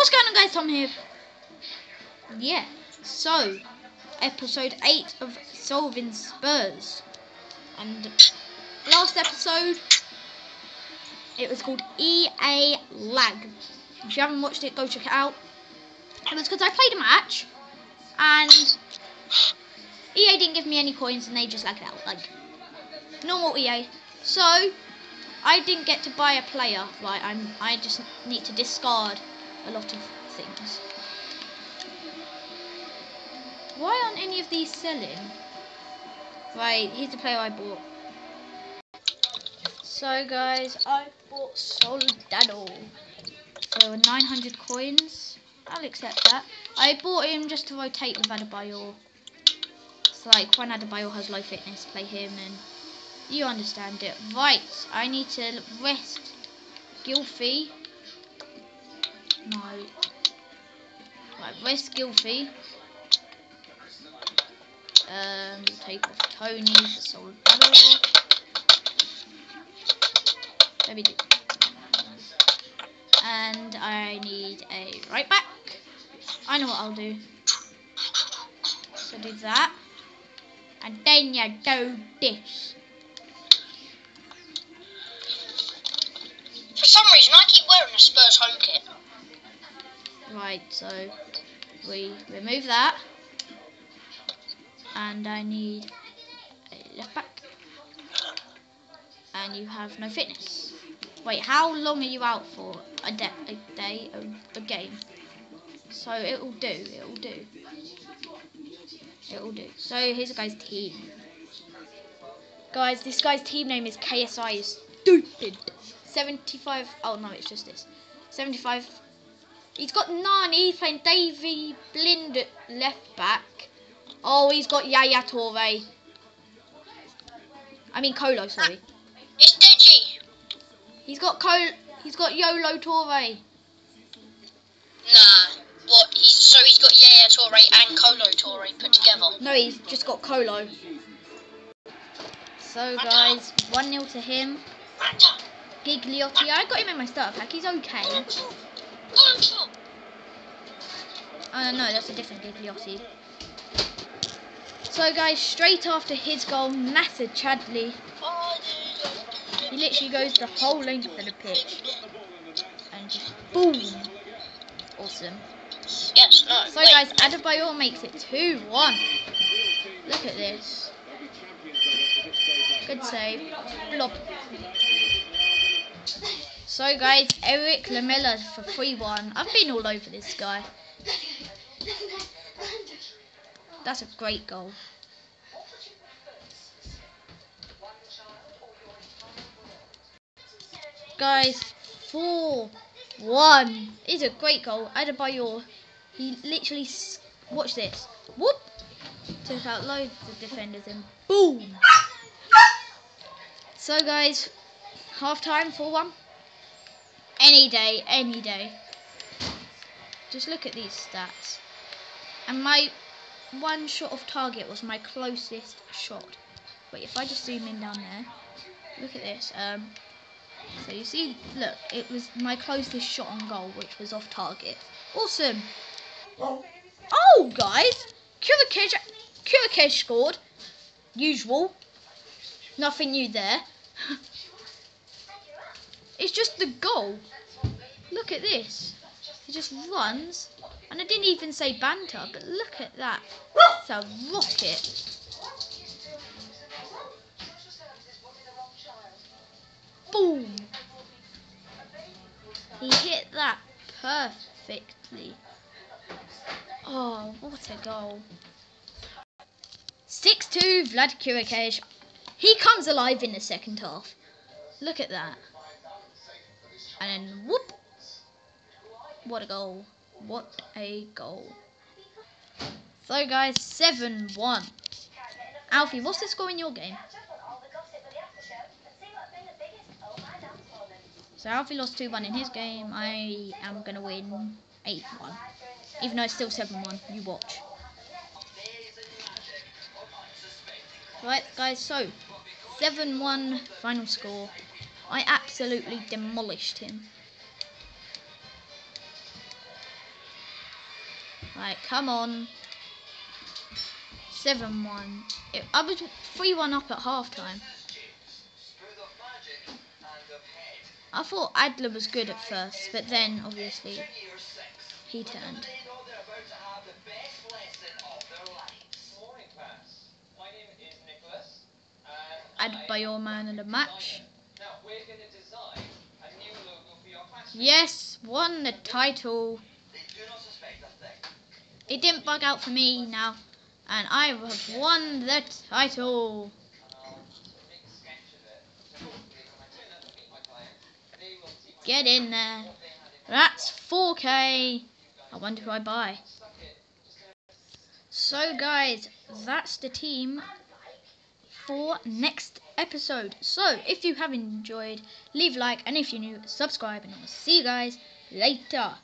What's going on guys, Tom here. Yeah, so, episode 8 of Solving Spurs. And last episode, it was called EA Lag. If you haven't watched it, go check it out. It was because I played a match, and EA didn't give me any coins, and they just lagged out, like, normal EA. So, I didn't get to buy a player, right, I'm, I just need to discard a lot of things. Why aren't any of these selling? Right, here's the player I bought. So guys, I bought Soldado for 900 coins. I'll accept that. I bought him just to rotate with Adebayor. It's like when Adebayor has low fitness, play him and you understand it. Right, I need to rest Gylfi no. Right, where's Gylfi? Um, take off Tony for Soldado. Let me do. And I need a right back. I know what I'll do. So do that. And then you do this. For some reason, I keep wearing a Spurs home kit. Right, so we remove that. And I need a left back. And you have no fitness. Wait, how long are you out for? A, de a day? A, a game? So it will do, it will do. It will do. So here's a guy's team. Guys, this guy's team name is KSI is stupid. 75, oh no, it's just this. 75 He's got. He's playing Daley Blind at left back. Oh, he's got Yaya Toure. I mean Kolo, sorry. Ah, it's Deji. He's got Col. He's got Yolo Toure. Nah. What? He's so he's got Yaya Toure and Kolo Toure put together. No, he's just got Kolo. So guys, one 0 to him. Gigliotti. I got him in my starter pack. He's okay. Oh no, that's a different Gigliotti. So guys, straight after his goal, Nacer Chadli, he literally goes the whole length of the pitch. And just boom. Awesome. Yes, no. So wait. guys, Adebayor makes it 2-1. Look at this. Good save. Blob. So guys, Erik Lamela for 3-1. I've been all over this guy. That's a great goal. Guys, 4 1. It's a great goal. Adebayor, he literally, watch this. Whoop! Took out loads of defenders and boom! So, guys, half time 4 1. Any day, any day. Just look at these stats. And my one shot off target was my closest shot. Wait, if I just zoom in down there, look at this. Um, so you see, look, it was my closest shot on goal, which was off target. Awesome. Oh, guys, Chiriches, Chiriches scored. Usual. Nothing new there. it's just the goal. Look at this. He just runs. And I didn't even say banter, but look at that. It's a rocket. Boom. He hit that perfectly. Oh, what a goal. 6-2 Vlad Chiriches. He comes alive in the second half. Look at that. And then whoop. What a goal. What a goal. So guys, 7-1. Alfie, what's the score in your game? So Alfie lost 2-1 in his game. I am going to win 8-1. Even though it's still 7-1. You watch. Right, guys, so 7-1 final score. I absolutely demolished him. Like, come on. 7 1. It, I was 3 1 up at half time. I thought Adler was good at first, but then obviously he turned. Adebayor man in the match. Yes, won the title. It didn't bug out for me now, and I have won the title. Get in there. That's 4K. I wonder who I buy. So, guys, that's the team for next episode. So, if you have enjoyed, leave a like, and if you're new, subscribe, and I'll see you guys later.